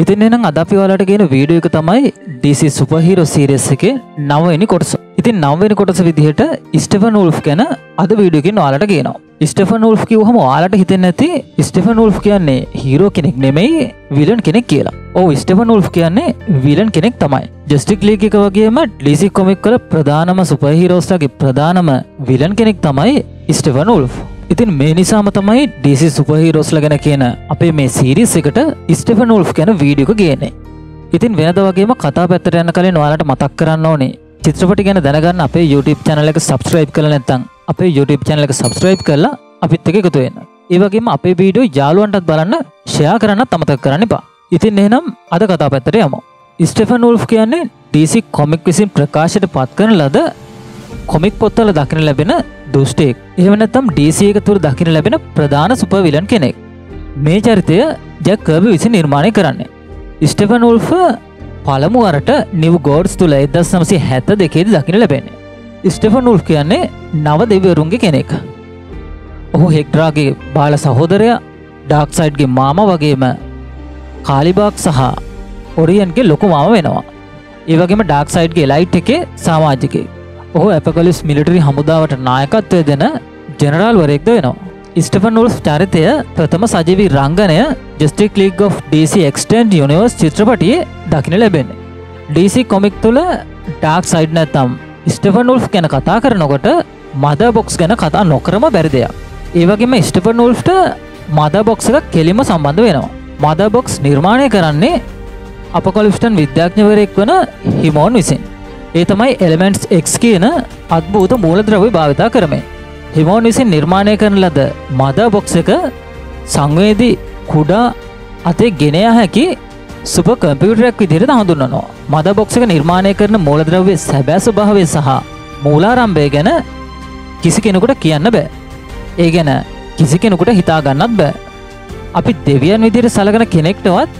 ඉතින් එනම් අද අපි ඔයාලට කියන වීඩියෝ එක තමයි DC සුපර්හීරෝ සීරීස් එකේ නවවෙනි කොටස. ඉතින් නවවෙනි කොටස විදිහට ස්ටෙෆන් වුල්ෆ් ගැන අද වීඩියෝ එකෙන් ඔයාලට කියනවා. ස්ටෙෆන් වුල්ෆ් කිව්වහම ඔයාලට හිතෙන්නේ නැති ස්ටෙෆන් වුල්ෆ් කියන්නේ හීරෝ කෙනෙක් නෙමෙයි විලන් කෙනෙක් කියලා. ඔව් ස්ටෙෆන් වුල්ෆ් කියන්නේ විලන් කෙනෙක් තමයි. ජස්ටික් ලීග් එක වගේම DC කොමික් වල ප්‍රධානම සුපර්හීරෝස්ලාගේ ප්‍රධානම විලන් කෙනෙක් තමයි ස්ටෙෆන් වුල්ෆ්. ඉතින් මේ නිසාම තමයි DC සුපර්හීරෝස්ලා ගැන කියන අපේ මේ සීරීස් එකට ස්ටෙෆන් වුල්ෆ් ගැන වීඩියෝ එක ගේන්නේ. ඉතින් වෙනද වගේම කතා පැත්තට යන කලින් ඔයාලට මතක් කරන්න ඕනේ චිත්‍රපටි ගැන දැනගන්න අපේ YouTube channel එක subscribe කරලා නැත්නම් අපේ YouTube channel එක subscribe කරලා අපිත් එක්ක එකතු වෙන්න. ඒ වගේම අපේ වීඩියෝ යාළුවන්ටත් බලන්න share කරන්නත් අමතක කරන්න එපා. ඉතින් එහෙනම් අද කතා පැත්තට යමු. ස්ටෙෆන් වුල්ෆ් කියන්නේ DC කොමික් විසින් ප්‍රකාශයට පත් කරන ලද කොමික් පොත්වල දකින ලැබෙන දුෂ්ටයෙක්. එහෙම නැත්නම් DC එක තුර දකින ලැබෙන ප්‍රධාන සුපර් විලන් කෙනෙක්. මේ චරිතය ජැක් කර්බි විසින් නිර්මාණය කරන්නේ. ස්ටෙෆන් උල්ෆ පළමු වරට නිව් ගෝඩ්ස් තුළ එදස් නමසි හැත්ත දෙකේද දකින ලැබෙන්නේ. ස්ටෙෆන් උල්ෆ් කියන්නේ නව දෙවරුන්ගේ කෙනෙක්. ඔහු හෙක්ටරාගේ බාල සහෝදරය ඩාක්සයිඩ්ගේ මාම වගේම කාලිබාක් සහ ඔරියන්ගේ ලොකු මාම වෙනවා. ඒවගේම ඩාක්සයිඩ්ගේ ලයිට් එකේ සාමාජිකේ. ඔහු ඇපකොලිස් මිලිටරි හමුදාවට නායකත්වය දෙන ජෙනරාල් වරෙක්ද වෙනවා. ස්ටෆන් උල්ස් චරිතය ප්‍රථම සජීවී රංගනය Justice League of DC extended universe චිත්‍රපටියේ දකින ලැබෙන්නේ. DC කොමික් තුළ ඩාක් සයිඩ් නැතම් ස්ටෆන් උල්ෆ් ගැන කතා කරනකොට මද බොක්ස් ගැන කතා නොකරම බැරි දෙයක්. ඒවගේම ස්ටපන් උල්ෆ්ට මද බොක්ස එක කෙලිම සම්බන්ධ වෙනවා. මද බොක්ස් නිර්මාණය කරන්නේ අපකොලිස්ටන් විද්‍යාඥවරයෙක් වන හිමෝන් විසින්. ඒ තමයි එලිමෙන්ට්ස් එක් කියන අත්භූත මූලද්‍රව්‍ය භාවිතා කරමේ. හිමෝන් විසින් නිර්මාණය කරන ලද මද බොක්ස එක සංවේදී කුඩා අතේ ගෙනය හැකි සුප කම්පියුටරයක් විදිහට හඳුන්වනවා. මද බොක්ස එක නිර්මාණය කරන මූලද්‍රව්‍ය සැබෑ ස්වභාවය සහ මූලාරම්භය ගැන කිසි කෙනෙකුට කියන්න බෑ. ඒ ගැන කිසි කෙනෙකුට හිතා ගන්නත් බෑ. අපි දෙවියන් විදිහට සලකන කෙනෙක්ටවත්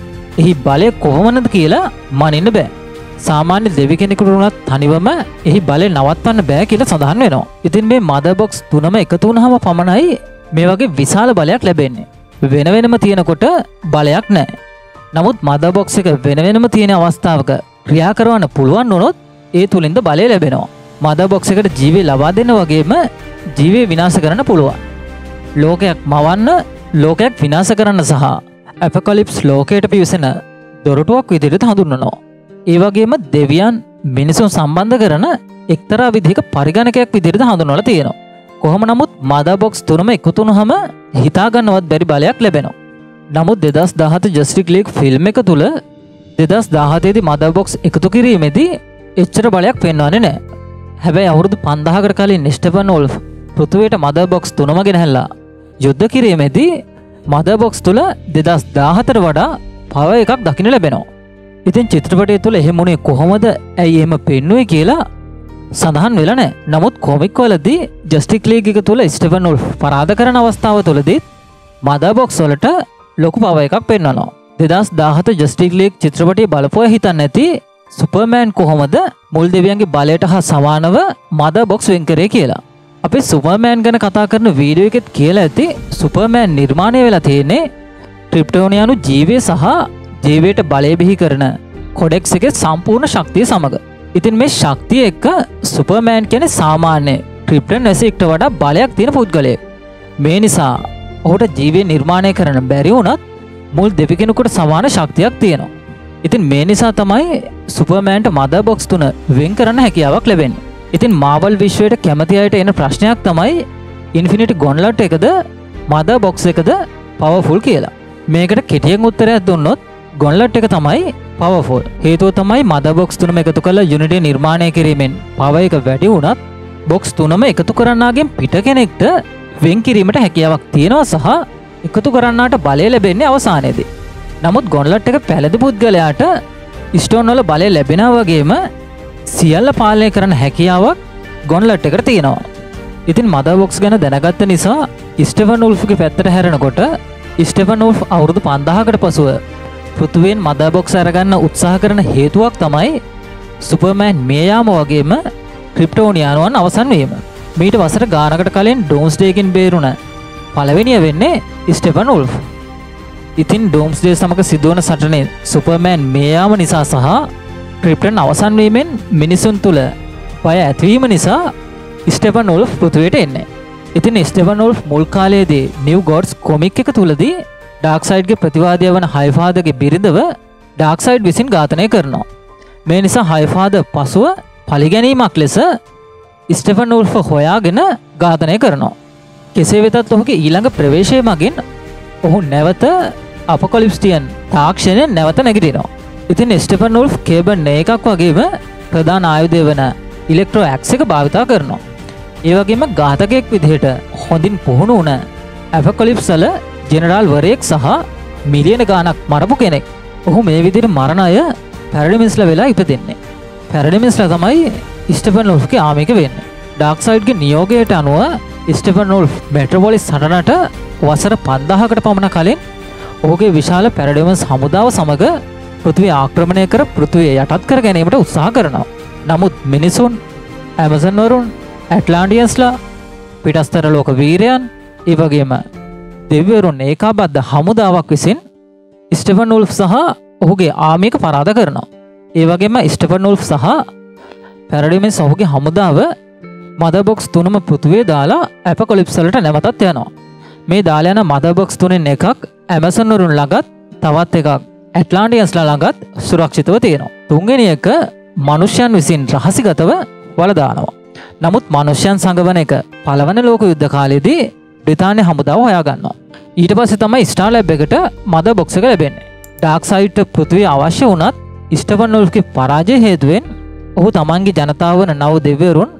එහි බලය කොහොමනද කියලා මනින්න බෑ. සාමාන්‍ය දෙවි කෙනෙකුට වුණත් තනිවම එහි බලය නවත්වන්න බෑ කියලා සඳහන් වෙනවා. ඉතින් මේ මද බොක්ස් තුනම එකතු වුණාම පමණයි මේ වගේ විශාල බලයක් ලැබෙන්නේ. වෙන වෙනම තියෙනකොට බලයක් නැහැ. නමුත් මද බොක්ස් එක වෙන වෙනම තියෙන අවස්ථාවක ක්‍රියා කරවන්න පුළුවන් වුණොත් ඒ තුලින්ද බලය ලැබෙනවා. මද බොක්ස් එකට ජීවය ලබා දෙන්න වගේම ජීවය විනාශ කරන්න පුළුවන්. ලෝකයක් මවන්න ලෝකයක් විනාශ කරන්න සහ ඇපකොලිප්ස් ලෝකයට පිවිසෙන දොරටුවක් විදිහට හඳුන්වනවා. ඒ වගේම දෙවියන් මිනිසුන් සම්බන්ධ කරන එක්තරා විදිහක පරිගණකයක් විදිහට හඳුන්වලා තියෙනවා. කොහොම නමුත් මද බොක්ස් තුනම එකතු වුණාම හිතාගන්නවත් බැරි බලයක් ලැබෙනවා. නමුත් 2017 ජස්ටික් ලීග් ෆිල්ම් එක තුල 2017 දී මද බොක්ස් එකතු කිරීමේදී එච්චර බලයක් පෙන්වන්නේ නැහැ. හැබැයි අවුරුදු 5000කට කලින් ස්ටෙෆන් වොල්ෆ් පෘථුවයට මද බොක්ස් තුනම ගෙනහැල්ලා යුද්ධ කිරීමේදී මද බොක්ස් තුල 2017ට වඩා පව එකක් දකින්න ලැබෙනවා. ඉතින් චිත්‍රපටය තුළ එහෙමුණේ කොහොමද ඇයි එහෙම පෙන්නුවේ කියලා සඳහන් වෙලා නැහැ. නමුත් කොමික් වලදී ජස්ටික් ලීග් එක තුළ ස්ටෙෆන් වුල්ෆ් පරාද කරන අවස්ථාව තුළදී මද බොක්ස් වලට ලොකු පව එකක් පෙන්වනවා. 2017 ජස්ටික් ලීග් චිත්‍රපටයේ බලපුවා හිතන්න ඇති සුපර්මෑන් කොහොමද මුල් දෙවියන්ගේ බලයට හා සමානව මද බොක්ස් වෙන් කරේ කියලා. අපි සුපර්මෑන් ගැන කතා කරන වීඩියෝ එකෙත් කියලා ඇති සුපර්මෑන් නිර්මාණය වෙලා තියෙන්නේ ක්‍රිප්ටෝනියානු ජීවය සහ ජීවයට බලය බිහි කරන කොඩෙක්ස් එක සම්පූර්ණ ශක්තිය සමඟ. ඉතින් මේ ශක්තිය එක්ක සුපර්මෑන් කියන සාමාන්‍ය ක්‍රිප්ටන් නැසෙක්ට වඩා බලයක් තියෙන පුද්ගලය. මේ නිසා ඔහුට ජීවය නිර්මාණය කරන බැරි වුණත් මුල් දෙවිකෙනෙකුට සමාන ශක්තියක් තියෙනවා. ඉතින් මේ නිසා තමයි සුපර්මෑන්ට මද බොක්ස් තුන වෙන් කරන්න හැකියාවක් ලැබෙන්. ඉතින් මාවල් විශ්වයට කැමති අයට එන ප්‍රශ්නයක් තමයි ඉන්ෆිනිටි ගොන්ලට් එකද මද බොක්ස් එකද පවෆුල් කියලා. මේකට කෙටියෙන් උත්තරයක් දුන්නොත් ගොන්ලට් එක තමයි පවෆෝල් හේතුව තමයි මද බොක්ස් තුනම එකතු කළ යුනිටේ නිර්මාණය කිරීමෙන් පව එක වැඩි වුණත් බොක්ස් තුනම එකතු කරන්නාගෙන් පිට කෙනෙක්ට වෙන් කිරීමට හැකියාවක් තියෙනවා සහ එකතු කරන්නාට බලය ලැබෙන්නේ අවසානයේදී. නමුත් ගොන්ලට් එක පැළදි පුද්ගලයාට ස්ටෝන්වල බලය ලැබෙන වගේම සියල්ල පාලනය කරන හැකියාවක් ගොන්ලට් එකට තියෙනවා. ඉතින් මද බොක්ස් ගැන දැනගත්ත නිසා ස්ටෙෆන් උල්ෆ්ගේ පැත්තට හැරෙනකොට ස්ටෙෆන් උල්ෆ් අවුරුදු පන්දාහකට පසුව පෘතුවෙන් මද බොක්ස් අරගන්න උත්සාහ කරන හේතුවක් තමයි සුපර්මෑන් මේයාම වගේම ක්‍රිප්ටෝනියානුවන් අවසන් වීම. මීට වසර ගානකට කලින් ඩෝන්ස්ඩේකින් බේරුණ පළවෙනිය වෙන්නේ ස්ටෙෆන් උල්ෆ්. ඉතින් ඩෝම්ස්ඩේ සමඟ සිදුවන සටනේ සුපර්මෑන් මේයාම නිසා සහ ක්‍රිප්ටන් අවසන්වීමෙන් මිනිසුන් තුළ පය ඇත්වීම නිසා ස්ටපන් ඔල්ෆ් පෘතුවයට එන්නේ. ඉතින් ස්ටපන් ඔල්ෆ් මුල් කාලයේදී නිව් ගෝඩ්ස් කොමික් එක තුළදී ඩාක්සයිඩ්ගේ ප්‍රතිවාදය වන හයිෆාදගේ බිරිඳව ඩාක්සයිඩ් විසින් ඝාතනය කරනවා. මේ නිසා හයිෆාද පසුව පලිගැනීමක් ලෙස ස්ටෆන් උල්ෆ හොයාගෙන ඝාතනය කරනවා. කෙසේ වෙතත් ඔහුගේ ඊළඟ ප්‍රවේශය මගින් ඔහු නැවත අපකොලිප්ස්ටියන් තාක්ෂණය නැවත නැගිටිනවා. ඉතින් ස්ටපන් උල්ෆ් කේබන් එකක් වගේම ප්‍රධාන ආයුදය වන ඉලෙක්ට්‍රෝ ඇක්ස එක භාවිතා කරනවා. ඒවගේම ඝාතකයෙක් විදිහට හොඳින් පුහුණු වන ඇපකොලිප්සල ජෙනරාල් වරයෙක් සහ මිලියන ගානක් මරපු කෙනෙක් ඔහු මේ විදිර මරණය පැරඩිමිස්ල වෙලා ඉපදෙන්නේ. පැරඩිමිස්ල තමයි ස්ටපන් ලොල්ගේ ආමික වෙන්න. ඩක්සයිඩ්ගේ නියෝගයට අනුව ස්ටපන් නොල් මෙට්‍රවොලිස් සටනට වසර පන්දාහකට පමණ කලින් ඔහුගේ විශාල පැරඩිමස් හමුදාව සමඟ පෘතිවි ආක්‍රමණය කර පෘතිවය යටත් කර ගැනීමට උත්සාහ කරනවා. නමුත් මිනිසුන් ඇමසන්වරුන් ඇටලාන්ඩියස්ලා පිටස්තර ලෝක වීරයන් ඒවගේම දෙවරුන් ඒකාබද්ධ හමුදාවක් විසින් ස්ටෆන් උල්ෆ් සහ ඔහුගේ ආමික පරාද කරනවා. ඒවගේම ස්ටෆන් උල්ෆ් සහ පැරඩිමෙන් සහුගේ හමුදාව මදබොක්ස් තුනම පෘතුවේ දාලා ඇප කොලිප්සලට නැවතත් යනවා. මේ දාලයන මදබොක්ස් තුනෙන් එකක් ඇමසන්වරුන් ළඟත් තවත් එකක් ඇටලාන්ඩියස්ලා ළඟත් සුරක්ෂිතව තියෙනවා. තුන්ගෙන එක මනුෂ්‍යයන් විසින් රහසිගතව වලදානවා. නමුත් මනුෂ්‍යයන් සඟවන එක පලවන ලෝක යුද්ධ කාලයේදී බ්‍රතාානය හමුදාව හොයාගන්නවා. ඊට පස්ස තමයි ස්ටාලැබ් එකට මද බොක්සක ලැබෙන්නේ. ඩාක්සයිට් පෘතිවී අවශ්‍ය වනත් ස්ටපන් නොල්ගේ පරාජය හේතුවෙන් ඔහු තමන්ගේ ජනතාවන නව දෙවරුන්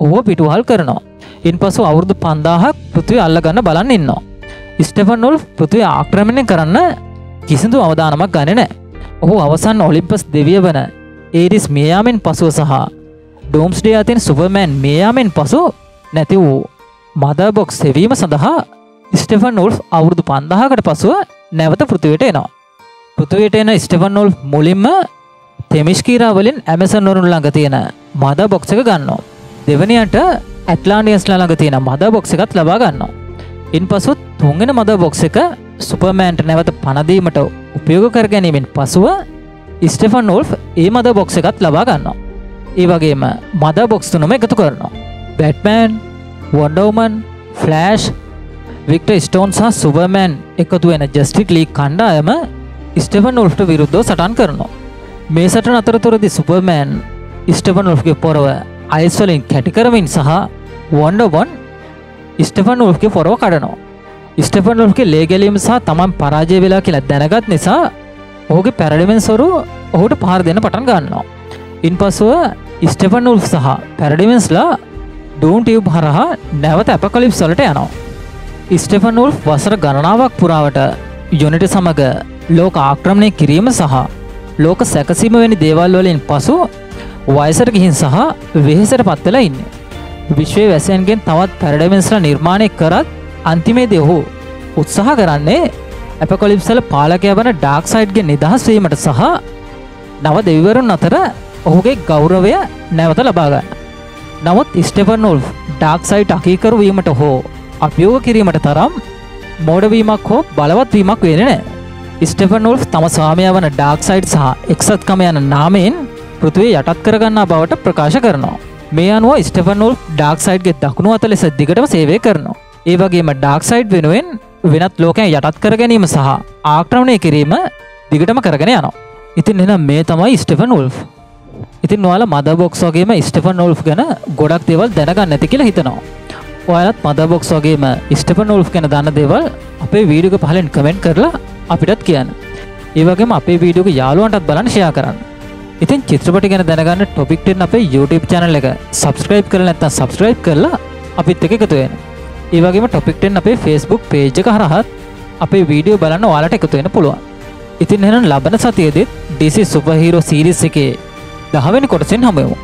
ඔහුව පිටුහල් කරනවා. ඉන් පසු අවුරුදු පන්දාහක් පෘතිවි අල්ලගන්න බලන්න ඉන්නවා. ස්ටපන් නොල් පෘතිවි ආක්‍රමණය කරන්න කිසිදු අවධානමක් ගණනෑ. ඔහු අවසන් ඔලිම්පස් දෙවිය වන ඒරිස් මේයාමෙන් පසුව සහ ඩෝම්ස්ඩේ අතින් සුපර්මෑන් මේයාමෙන් පසු නැති වූ මද බොක්ස් සෙවීම සඳහා ස්ටෙෆන් උල්ෆ් අවුරුදු පන්දහකට පසුව නැවත පෘතිවයට එනවා. පෘතිවයට එන ස්ටෙෆන් උල් මුලින්ම තෙමිෂ්කීරාවලින් ඇමසන් වරුන් ළඟ තියෙන මද බොක්ස එක ගන්නවා. දෙවනියට ඇටලාන්ඩියස්ලා ළඟ තියෙන මද බොක්ස එකත් ලබා ගන්නවා. ඉන් පසුත් තුන්ගෙන මද බොක්ස එක සුපර්මෑන්ට නැවත පනදීමට උපයෝග කර ගැනීමෙන් පසුව ස්ටෙෆන් උල්ෆ් ඒ මද බොක්ස එකත් ලබා ගන්නවා. ඒ වගේම මද බොක්ස් තුනම එකතු කරනවා. Batman Wonder Woman Flash Victor Stone සහ සුබර්මෑන් එකතු වෙන ජස්ටික් ලී කණ්ඩායම ස්ටෙෆන් උල්ට විරුද්ධෝ සටන් කරනවා. මේ සටන අතරතුරදි සුපර්මෑන් ස්ටෙෆන් උල්ගේ පොරව අයිස්වලින් කැටිකරමින් සහ වොන්ඩබොන් ස්ටෙෆන් උල්ගේ පොරව කඩනවා. ස්ටෙෆන් උල්ගේ ලේගැලීම සහ තමන් පරාජය වෙලා කියලා දැනගත් නිසා ඔහුගේ පැරඩිමෙන් සොරු ඔහුට පාර දෙන පටන් ගන්නවා. ඉන් පසුව ස්ටෙෆන් උල්් සහ පැරඩිමෙන්ස්ලා ඩූන් ටියව් හරහා නැවත ඇපකලිප් සොලට යනවා. ස්ටෙෆන් උල් වසර ගණනාවක් පුරාවට යොනිට සමඟ ලෝක ආක්‍රමණය කිරීම සහ ලෝක සැකසීම වැනි දේවල් වලින් පසු වයසර ගිහින් සහ වෙහෙසට පත්වෙලා ඉන්න. විශ්වය වැසයන්ගෙන් තවත් පැරඩමෙන්ස්ල නිර්මාණය කරත් අන්තිමේදී ඔහු උත්සාහ කරන්නේ ඇපකොලිප්සල පාලකය වන ඩාක්සයිඩ්ගේ නිදහස්වීමට සහ නව දෙවිවරුන් අතර ඔහුගේ ගෞරවය නැවත ලබාගන්න. නමුත් ස්ටෙපන් උල් ඩාක්සයිට් අකීකරු වීමට හෝ අභියෝග කිරීමට තරම් මෝඩවීමක් හෝ බලවත්වීමක් වෙන නෑ. ස්ටෙපන් උල්් තම ස්වාමය වන ඩාක්සයිට් සහ එක්සත්කම යන නාමයෙන් පෘතුවේ යටත් කරගන්න බවට ප්‍රකාශ කරනවා. මේ අනුව ස්ටෙපන් උල් ඩාක්සයිඩ්ගේ දකුණු අත ලෙස දිගටම සේවය කරනවා. ඒ වගේම ඩාක්සයිඩ් වෙනුවෙන් වෙනත් ලෝකයන් යටත් කර ගැනීම සහ ආක්‍රමණය කිරීම දිගටම කරගෙන යනවා. ඉතින් එනම් මේ තමයි ස්ටෙෆන් උල්ෆ් ඉතින් ඔයාල මද බොක්ස් වගේම ස්ටපන් ඔල්ෆ් ගැන ගොඩක් දේවල් දැනගන්න ඇති කියලා හිතනවා. ඔයාලත් මද බොක්ස් වගේම ස්ටපන් ඔල්ෆ් ගැන දන්න දේවල් අපේ වීඩියෝක පහලෙන් කමෙන්ට් කරලා අපිටත් කියන්න. ඒවගේම අපේ වීඩියෝක යාළුවන්ටත් බලන්න ෂයා කරන්න. ඉතින් චිත්‍රපටි ගැන දැනගන්න ටොපික්ටෙන් අපේ YouTube channel එක subscribe කරලා නැත්නම් subscribe කරලා අපිත් එක්ක එකතු වෙන්න. ඒ වගේම ටොපික්ටෙන් අපේ Facebook page එක හරහත් අපේ වීඩියෝ බලන්න ඔයාලට එකතු වෙන්න පුළුවන්. ඉතින් එහෙනම් ලබන සතියේදීත් DC Superhero series එකේ දහවැනි කොටසෙන් හමුයමු